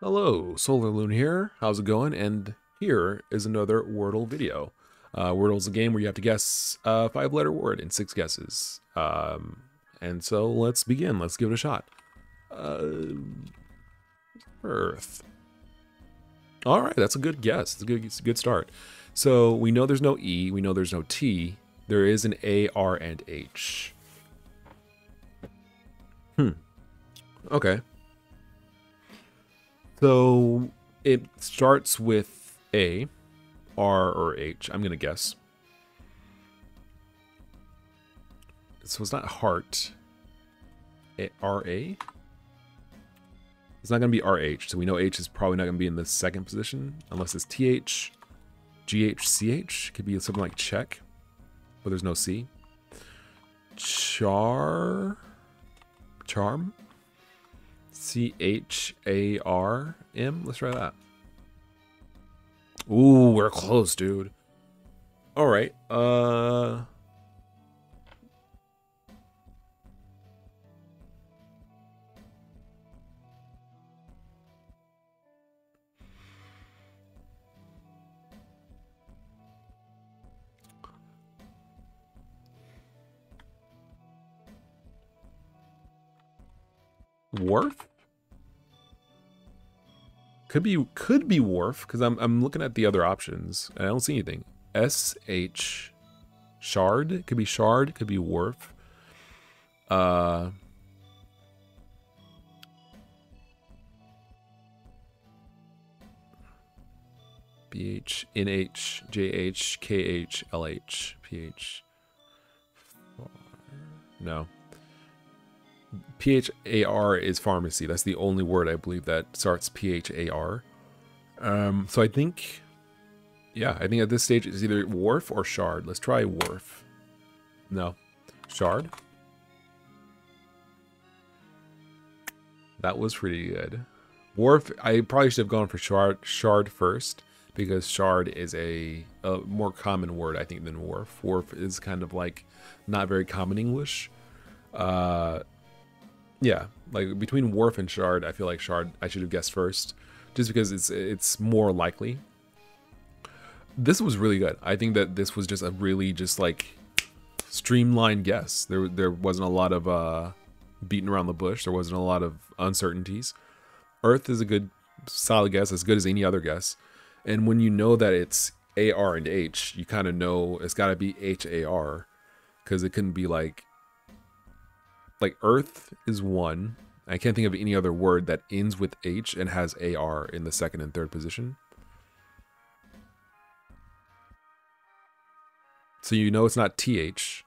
Hello, SolarLune here. How's it going? And here is another Wordle video. Uh, Wordle's a game where you have to guess a five-letter word in six guesses. Um, and so let's begin. Let's give it a shot. Uh, Earth. All right, that's a good guess. It's a good, it's a good start. So we know there's no E. We know there's no T. There is an A, R, and H. Hmm. Okay. So it starts with A, R, or H. I'm going to guess. So it's not heart. A- R-A? It's not going to be RH. So we know H is probably not going to be in the second position unless it's TH, GH, CH. Could be something like check, but there's no C. Char. Charm? C H A R M. Let's try that. Ooh, we're close, dude. All right. Uh. Worth? Could be could be Wharf because I'm I'm looking at the other options and I don't see anything. S H Shard could be Shard could be Wharf. Uh. B H N H J H K H L H P H. No. P H A R is pharmacy. That's the only word I believe that starts P H A R. Um, so I think, yeah, I think at this stage it's either Wharf or Shard. Let's try Wharf. No, Shard. That was pretty good. Wharf, I probably should have gone for Shard, Shard first because Shard is a, a more common word, I think, than Wharf. Wharf is kind of like not very common English. Uh, yeah, like between Wharf and Shard, I feel like Shard I should have guessed first, just because it's it's more likely. This was really good. I think that this was just a really just like streamlined guess. There there wasn't a lot of uh, beating around the bush. There wasn't a lot of uncertainties. Earth is a good solid guess, as good as any other guess. And when you know that it's A R and H, you kind of know it's got to be H A R, because it couldn't be like like Earth is one. I can't think of any other word that ends with H and has AR in the second and third position. So you know it's not TH,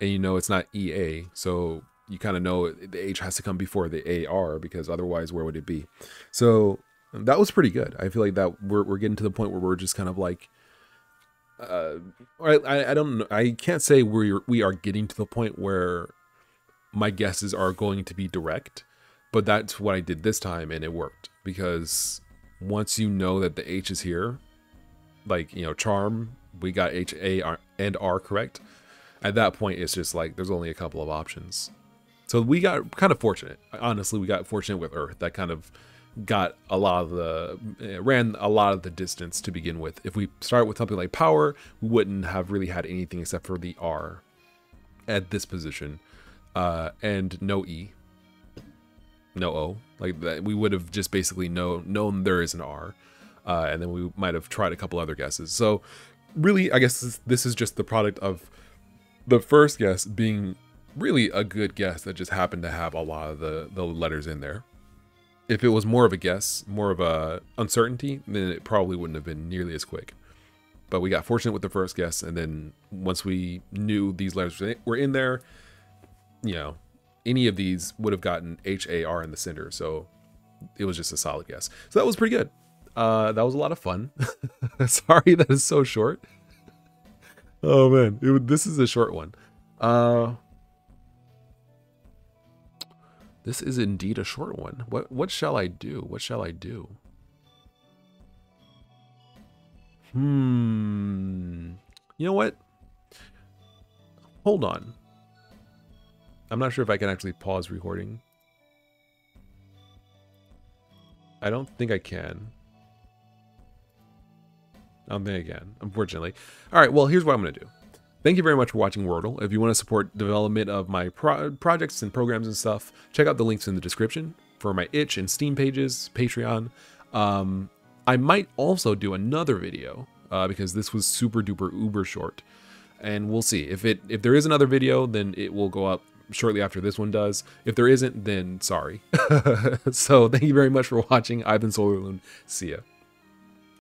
and you know it's not EA. So you kind of know the H has to come before the AR because otherwise, where would it be? So that was pretty good. I feel like that we're, we're getting to the point where we're just kind of like, uh, I, I don't. I can't say we're, we are getting to the point where my guesses are going to be direct, but that's what I did this time and it worked because once you know that the H is here, like, you know, charm, we got H, A, R, and R correct. At that point, it's just like there's only a couple of options. So we got kind of fortunate. Honestly, we got fortunate with Earth. That kind of got a lot of the eh, ran a lot of the distance to begin with. If we start with something like power, we wouldn't have really had anything except for the R at this position uh, and no E, no O. Like that, we would have just basically know known there is an R, uh, and then we might have tried a couple other guesses. So, really, I guess this, this is just the product of the first guess being really a good guess that just happened to have a lot of the the letters in there. If it was more of a guess, more of a uncertainty, then it probably wouldn't have been nearly as quick. But we got fortunate with the first guess, and then once we knew these letters were in there, you know, any of these would have gotten H A R in the center. So it was just a solid guess. So that was pretty good. Uh, that was a lot of fun. Sorry that is so short. Oh man, it, this is a short one. Uh, this is indeed a short one. What what shall I do? What shall I do? Hmm. You know what? Hold on. I'm not sure if I can actually pause recording. I don't think I can. I don't think I can, unfortunately. All right, well, here's what I'm going to do. Thank you very much for watching Wordle. If you want to support development of my pro projects and programs and stuff, check out the links in the description for my itch and Steam pages, Patreon. Um, I might also do another video uh, because this was super duper uber short, and we'll see if it if there is another video, then it will go up shortly after this one does. If there isn't, then sorry. so thank you very much for watching. I've been SolarLune. See ya.